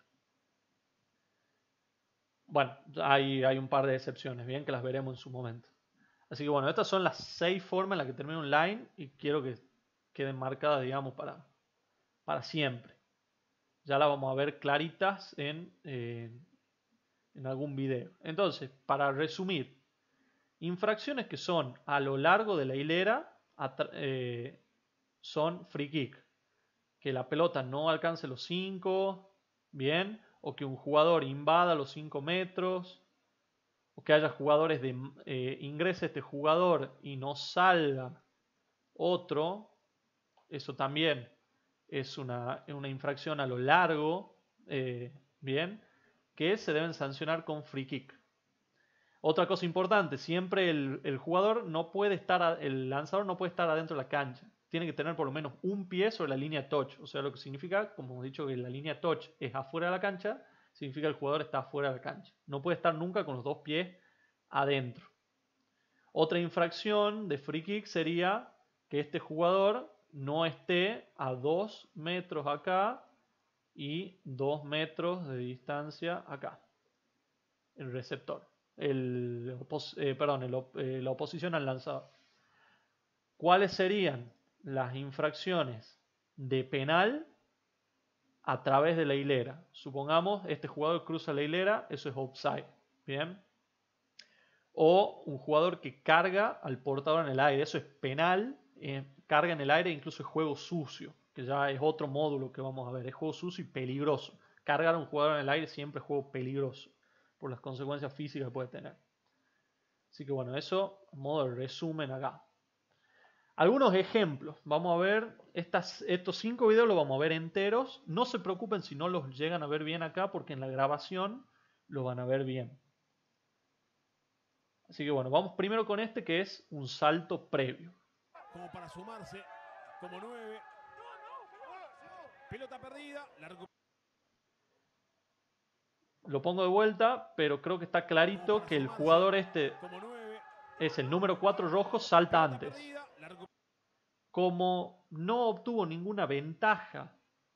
Bueno, hay, un par de excepciones, bien, que las veremos en su momento. Así que bueno, estas son las seis formas en las que termina un line y quiero que queden marcadas, digamos, para, para siempre. Ya las vamos a ver claritas en, eh, en algún video. Entonces, para resumir, infracciones que son a lo largo de la hilera eh, son free kick. Que la pelota no alcance los 5, bien, o que un jugador invada los 5 metros, que haya jugadores de eh, ingrese este jugador y no salga otro, eso también es una, una infracción a lo largo, eh, bien, que se deben sancionar con free kick. Otra cosa importante, siempre el, jugador no puede estar, el lanzador no puede estar adentro de la cancha. Tiene que tener por lo menos un pie sobre la línea touch. O sea, lo que significa, como hemos dicho, que la línea touch es afuera de la cancha significa que el jugador está fuera de la cancha. No puede estar nunca con los dos pies adentro. Otra infracción de free kick sería que este jugador no esté a 2 metros acá y 2 metros de distancia acá. El receptor. El, eh, perdón, la oposición al lanzador. ¿Cuáles serían las infracciones de penal a través de la hilera. Supongamos, este jugador cruza la hilera, eso es offside. Bien. O un jugador que carga al portador en el aire, eso es penal. Eh, carga en el aire, incluso es juego sucio, que ya es otro módulo que vamos a ver. Es juego sucio y peligroso. Cargar a un jugador en el aire siempre es juego peligroso, por las consecuencias físicas que puede tener. Así que bueno, eso modo de resumen acá. Algunos ejemplos. Vamos a ver estas, estos cinco videos los vamos a ver enteros. No se preocupen si no los llegan a ver bien acá porque en la grabación lo van a ver bien. Así que bueno, vamos primero con este que es un salto previo. Como para sumarse, como nueve. Pelota perdida. Lo pongo de vuelta, pero creo que está clarito que el jugador este es el número 4 rojo, salta antes. Como no obtuvo ninguna ventaja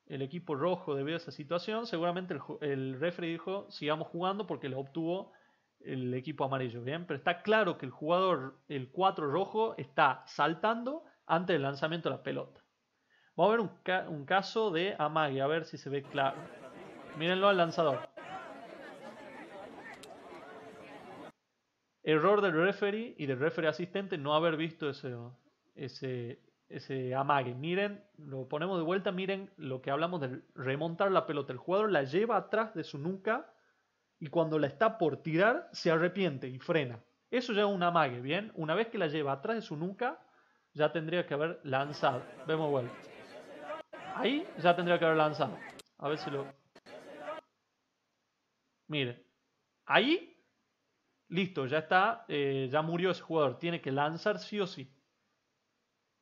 el equipo rojo debido a esa situación, seguramente el, referee dijo sigamos jugando porque lo obtuvo el equipo amarillo, ¿bien? Pero está claro que el jugador, el 4 rojo, está saltando antes del lanzamiento de la pelota. Vamos a ver un, caso de amague, a ver si se ve claro. Mírenlo al lanzador. Error del referee y del referee asistente no haber visto ese, ese, ese amague. Miren, lo ponemos de vuelta, miren lo que hablamos de remontar la pelota. El jugador la lleva atrás de su nuca y cuando la está por tirar se arrepiente y frena. Eso ya es un amague, ¿bien? Una vez que la lleva atrás de su nuca, ya tendría que haber lanzado. Vemos vuelta. Ahí ya tendría que haber lanzado. A ver si lo... Miren. Ahí, listo, ya está, eh, ya murió ese jugador. Tiene que lanzar sí o sí.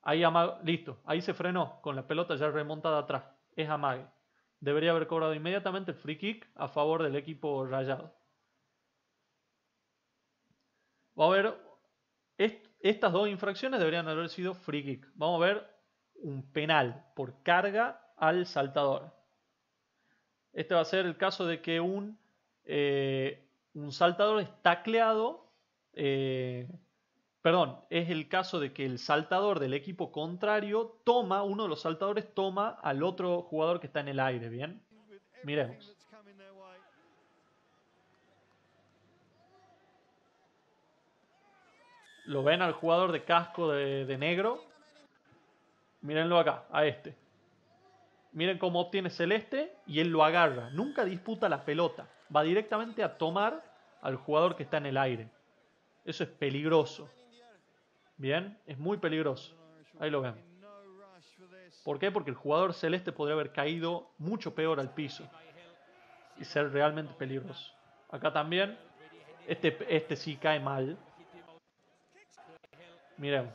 Ahí listo, ahí se frenó con la pelota ya remontada atrás. Es amague. Debería haber cobrado inmediatamente el free kick a favor del equipo rayado. Vamos a ver, estas dos infracciones deberían haber sido free kick. Vamos a ver un penal por carga al saltador. Este va a ser el caso de que un, eh, un saltador es tacleado eh, perdón, es el caso de que el saltador del equipo contrario toma, uno de los saltadores toma al otro jugador que está en el aire, ¿bien? Miremos. ¿Lo ven al jugador de casco de, negro? Mírenlo acá, a este. Miren cómo obtiene celeste y él lo agarra. Nunca disputa la pelota. Va directamente a tomar al jugador que está en el aire. Eso es peligroso. Bien, es muy peligroso. Ahí lo ven. ¿Por qué? Porque el jugador celeste podría haber caído mucho peor al piso y ser realmente peligroso. Acá también, este, este sí cae mal. Miremos.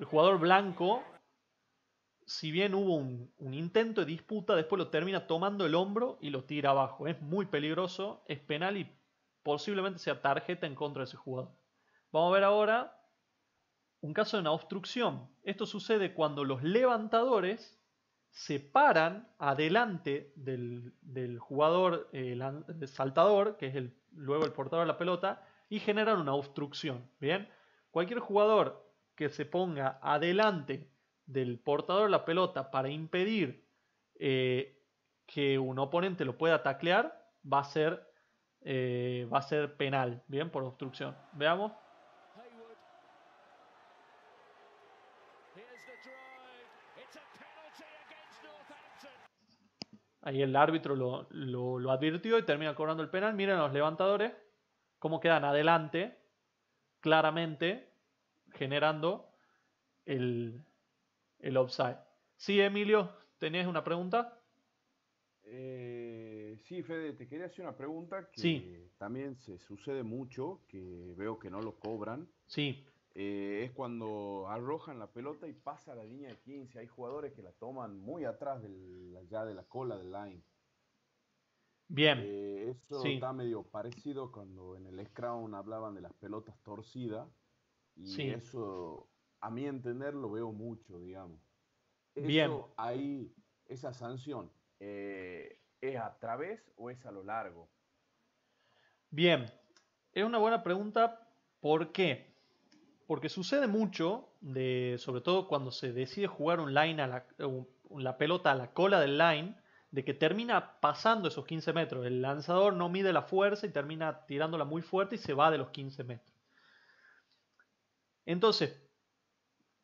El jugador blanco, si bien hubo un, intento de disputa, después lo termina tomando el hombro y lo tira abajo. Es muy peligroso, es penal y posiblemente sea tarjeta en contra de ese jugador. Vamos a ver ahora un caso de una obstrucción. Esto sucede cuando los levantadores se paran adelante del, jugador eh, saltador, que es el, luego el portador de la pelota, y generan una obstrucción. Bien, cualquier jugador que se ponga adelante del portador de la pelota para impedir eh, que un oponente lo pueda taclear, va a ser, eh, va a ser penal, bien, por obstrucción. Veamos. Ahí el árbitro lo, lo, advirtió y termina cobrando el penal. Miren los levantadores cómo quedan adelante, claramente, generando el, el offside. Sí, Emilio, ¿tenés una pregunta? Eh, sí, Fede, te quería hacer una pregunta que también se sucede mucho, que veo que no lo cobran. Sí. Eh, es cuando arrojan la pelota y pasa la línea de 15. Hay jugadores que la toman muy atrás del, ya de la cola del line. Bien. Eh, eso está medio parecido cuando en el Scrum hablaban de las pelotas torcidas. Y eso, a mi entender, lo veo mucho, digamos. Bien. ahí, esa sanción, eh, ¿es a través o es a lo largo? Bien. Es una buena pregunta. ¿Por qué? Porque sucede mucho, de, sobre todo cuando se decide jugar un line a la, la pelota a la cola del line, de que termina pasando esos 15 metros. El lanzador no mide la fuerza y termina tirándola muy fuerte y se va de los 15 metros. Entonces,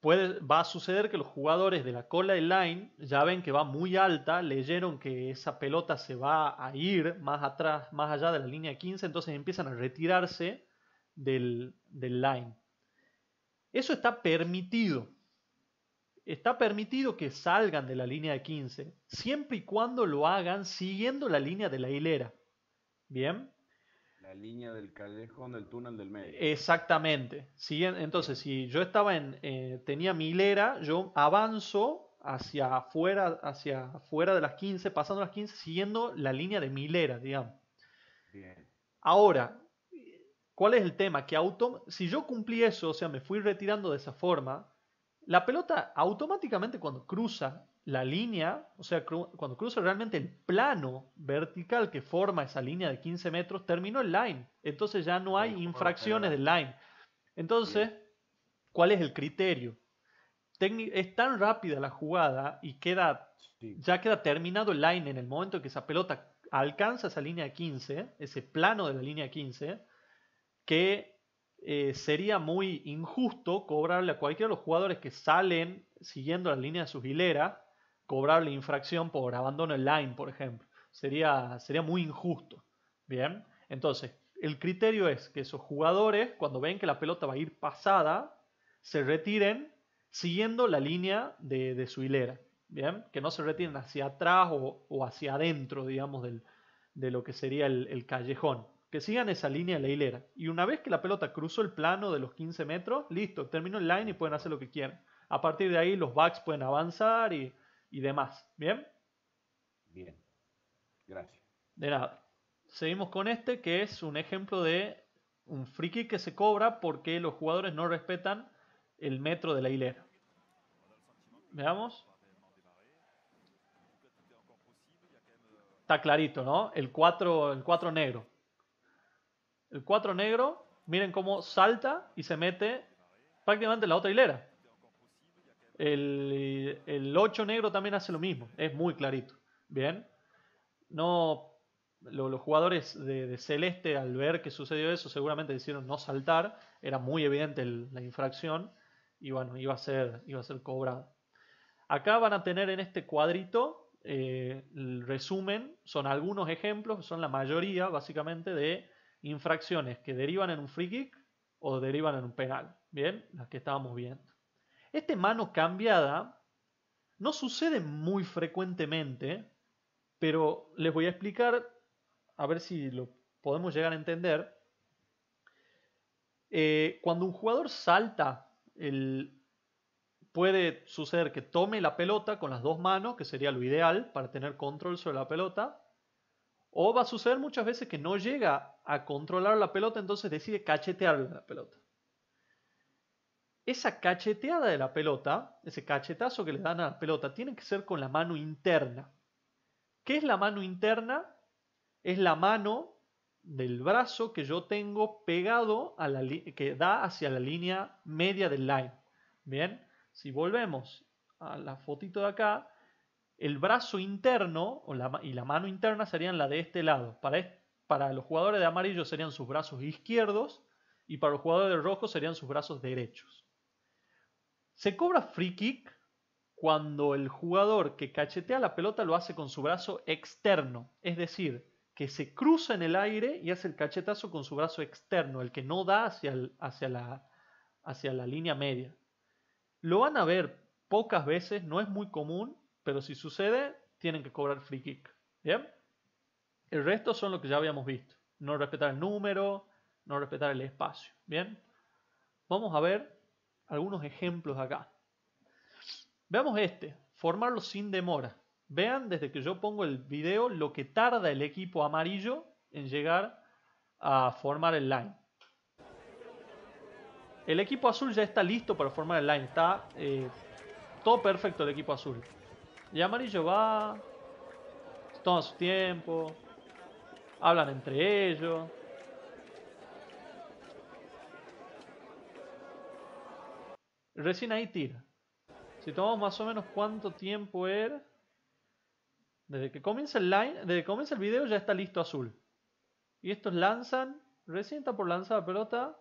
va a suceder que los jugadores de la cola del line ya ven que va muy alta, leyeron que esa pelota se va a ir más atrás, más allá de la línea 15, entonces empiezan a retirarse del, del line. Eso está permitido. Está permitido que salgan de la línea de 15, siempre y cuando lo hagan siguiendo la línea de la hilera. ¿Bien? La línea del callejón del túnel del medio. Exactamente. Entonces, si yo estaba en, eh, tenía mi hilera, yo avanzo hacia afuera, hacia afuera de las 15, pasando las 15, siguiendo la línea de mi hilera, digamos. Bien. Ahora, ¿Cuál es el tema? Que auto si yo cumplí eso, o sea, me fui retirando de esa forma, la pelota automáticamente cuando cruza la línea, o sea, cuando cruza realmente el plano vertical que forma esa línea de 15 metros, terminó el line. Entonces ya no hay infracciones del line. Entonces, ¿cuál es el criterio? es tan rápida la jugada y queda, ya queda terminado el line en el momento que esa pelota alcanza esa línea de 15, ese plano de la línea 15, que eh, sería muy injusto cobrarle a cualquiera de los jugadores que salen siguiendo la línea de sus hileras, cobrarle infracción por abandono en line, por ejemplo. Sería, sería muy injusto. Bien, entonces, el criterio es que esos jugadores, cuando ven que la pelota va a ir pasada, se retiren siguiendo la línea de, su hilera. Bien, que no se retiren hacia atrás o, hacia adentro, digamos, de lo que sería el callejón que sigan esa línea de la hilera. Y una vez que la pelota cruzó el plano de los 15 metros, listo, terminó el line y pueden hacer lo que quieran. A partir de ahí los backs pueden avanzar y, demás. ¿Bien? Bien. Gracias. De nada. Seguimos con este que es un ejemplo de un free kick que se cobra porque los jugadores no respetan el metro de la hilera. Veamos. Está clarito, ¿no? El 4 el cuatro negro. El 4 negro, miren cómo salta y se mete prácticamente en la otra hilera. El, el 8 negro también hace lo mismo, es muy clarito. Bien, no, los jugadores de, Celeste al ver que sucedió eso seguramente decidieron no saltar, era muy evidente la infracción y bueno, iba a ser, iba a ser cobrado. Acá van a tener en este cuadrito eh, el resumen, son algunos ejemplos, son la mayoría básicamente de infracciones que derivan en un free kick o derivan en un penal. Bien, las que estábamos viendo. Este mano cambiada no sucede muy frecuentemente, pero les voy a explicar a ver si lo podemos llegar a entender. Eh, cuando un jugador salta, puede suceder que tome la pelota con las dos manos, que sería lo ideal para tener control sobre la pelota. O va a suceder muchas veces que no llega a controlar la pelota, entonces decide cachetear la pelota. Esa cacheteada de la pelota, ese cachetazo que le dan a la pelota, tiene que ser con la mano interna. ¿Qué es la mano interna? Es la mano del brazo que yo tengo pegado a la que da hacia la línea media del line. Bien, si volvemos a la fotito de acá, el brazo interno y la mano interna serían la de este lado. Para, para los jugadores de amarillo serían sus brazos izquierdos y para los jugadores de rojo serían sus brazos derechos. Se cobra free kick cuando el jugador que cachetea la pelota lo hace con su brazo externo, es decir, que se cruza en el aire y hace el cachetazo con su brazo externo, el que no da hacia, la, hacia la línea media. Lo van a ver pocas veces, no es muy común, pero si sucede, tienen que cobrar free kick. ¿Bien? El resto son lo que ya habíamos visto. No respetar el número, no respetar el espacio. ¿Bien? Vamos a ver algunos ejemplos acá. Veamos este, formarlo sin demora. Vean desde que yo pongo el video lo que tarda el equipo amarillo en llegar a formar el line. El equipo azul ya está listo para formar el line. Está eh, todo perfecto el equipo azul. Y amarillo va, toma su tiempo, hablan entre ellos. Recién ahí tira. Si tomamos más o menos cuánto tiempo era. Desde que comienza el line, desde que comienza el video ya está listo azul. Y estos lanzan. Recién está por lanzar la pelota.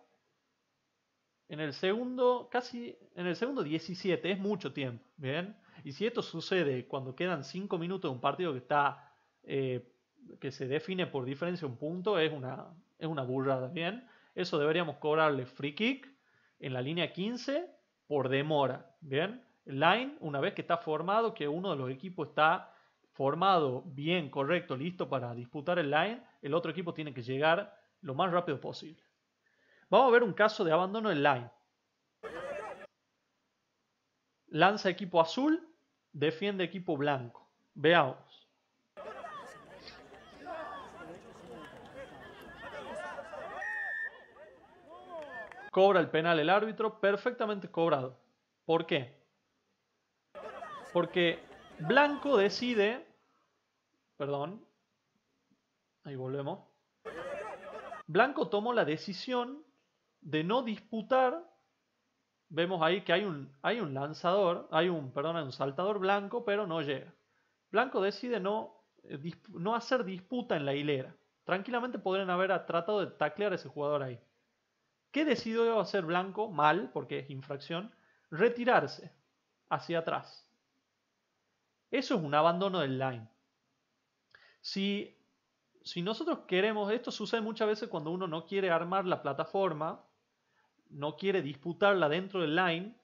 En el segundo, casi en el segundo 17, es mucho tiempo. Bien. Y si esto sucede cuando quedan 5 minutos de un partido que está. Eh, que se define por diferencia un punto, es una, es una burrada. Bien. Eso deberíamos cobrarle free kick en la línea 15 por demora. Bien, line, una vez que está formado, que uno de los equipos está formado, bien, correcto, listo para disputar el line, el otro equipo tiene que llegar lo más rápido posible. Vamos a ver un caso de abandono del line. Lanza equipo azul, defiende equipo blanco. Veamos. Cobra el penal el árbitro, perfectamente cobrado. ¿Por qué? Porque Blanco decide, perdón, ahí volvemos. Blanco tomó la decisión de no disputar. Vemos ahí que hay un, hay un lanzador, hay un, perdón, un saltador blanco, pero no llega. Blanco decide no, eh, no hacer disputa en la hilera. Tranquilamente podrían haber tratado de taclear a ese jugador ahí. ¿Qué decidió hacer Blanco? Mal, porque es infracción. Retirarse hacia atrás. Eso es un abandono del line. Si, si nosotros queremos, esto sucede muchas veces cuando uno no quiere armar la plataforma, no quiere disputarla dentro del line,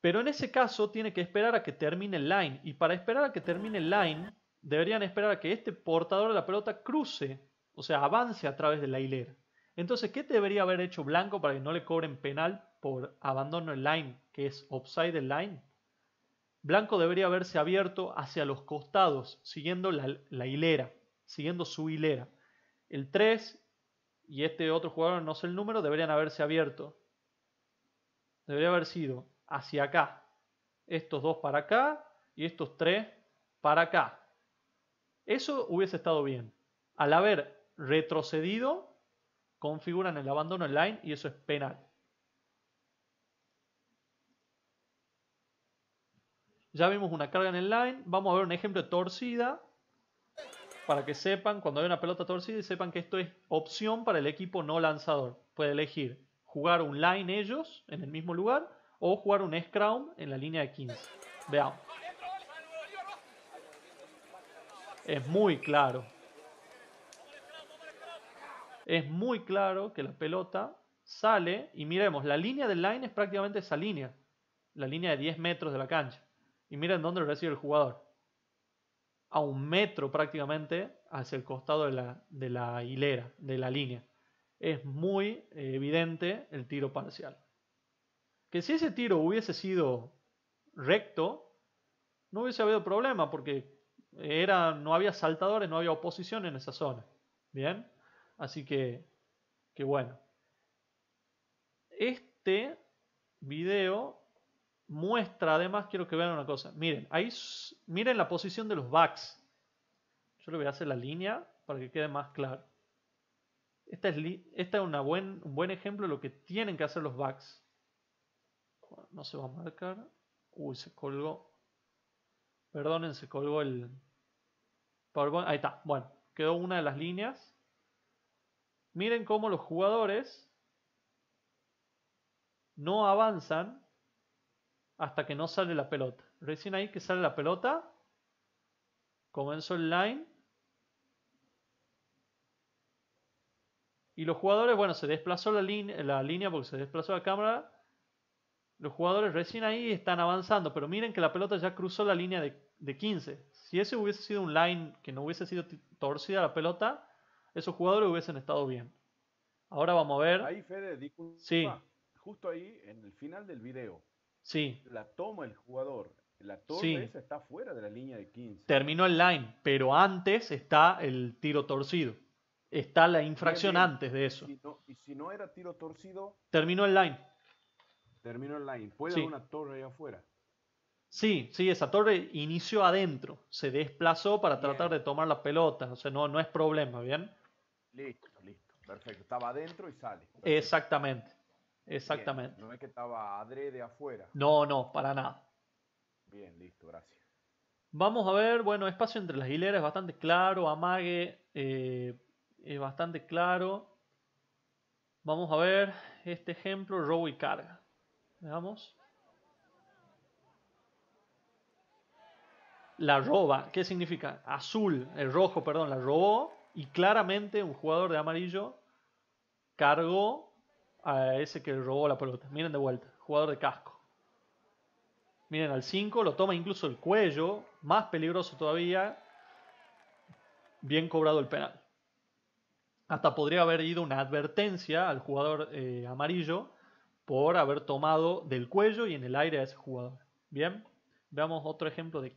pero en ese caso tiene que esperar a que termine el line. Y para esperar a que termine el line, deberían esperar a que este portador de la pelota cruce, o sea, avance a través de la hilera. Entonces, ¿qué debería haber hecho Blanco para que no le cobren penal por abandono en line, que es offside el line? Blanco debería haberse abierto hacia los costados, siguiendo la, hilera, siguiendo su hilera. El 3 y este otro jugador, no sé el número, deberían haberse abierto. Debería haber sido hacia acá. Estos dos para acá y estos tres para acá. Eso hubiese estado bien. Al haber retrocedido, configuran el abandono en line y eso es penal. Ya vimos una carga en el line. Vamos a ver un ejemplo de torcida. Para que sepan, cuando hay una pelota torcida, y sepan que esto es opción para el equipo no lanzador. Puede elegir jugar un line ellos en el mismo lugar o jugar un scrum en la línea de 15. Veamos. Es muy claro es muy claro que la pelota sale y miremos, la línea del line es prácticamente esa línea, la línea de 10 metros de la cancha. Y miren dónde recibe el jugador. a un metro prácticamente hacia el costado de la, de la hilera, de la línea. Es muy evidente el tiro parcial. Que si ese tiro hubiese sido recto, no hubiese habido problema porque era, no había saltadores, no había oposición en esa zona. Bien, así que, que bueno. Este video muestra además, quiero que vean una cosa. Miren, ahí miren la posición de los backs. Yo le voy a hacer la línea para que quede más claro. Esta es, una buen, un buen ejemplo de lo que tienen que hacer los backs. no se va a marcar. Uy, se colgó. Perdonen, se colgó el PowerPoint. Ahí está. Bueno, quedó una de las líneas. Miren cómo los jugadores no avanzan hasta que no sale la pelota. Recién ahí que sale la pelota, comenzó el line. Y los jugadores, bueno, se desplazó la, línea porque se desplazó la cámara. Los jugadores recién ahí están avanzando, pero miren que la pelota ya cruzó la línea de, de 15. Si ese hubiese sido un line que no hubiese sido torcida la pelota, esos jugadores hubiesen estado bien. Ahora vamos a ver. Ahí, Fede, disculpa. Sí. Justo ahí, en el final del video, Sí. La toma el jugador. La torre esa está fuera de la línea de 15. Terminó el line, pero antes está el tiro torcido. Está la infracción antes de eso. Y si, no, era tiro torcido. Terminó el line. Terminó el line. ¿Puede haber una torre ahí afuera? Sí, sí, esa torre inició adentro. Se desplazó para tratar de tomar la pelota. O sea, no, no es problema, ¿bien? Listo, listo. Perfecto. Estaba adentro y sale. Exactamente. Exactamente. No es que estaba adrede afuera. No, no, para nada. Bien, listo, gracias. Vamos a ver, bueno, espacio entre las hileras es bastante claro, amague eh, es bastante claro. Vamos a ver este ejemplo, robo y carga. Veamos. La roba, ¿qué significa? Azul, el rojo, perdón, la robó y claramente un jugador de amarillo cargó a ese que robó la pelota. Miren de vuelta, jugador de casco. Miren al 5, lo toma incluso el cuello, más peligroso todavía. Bien cobrado el penal. Hasta podría haber ido una advertencia al jugador eh, amarillo por haber tomado del cuello y en el aire a ese jugador. Bien, veamos otro ejemplo de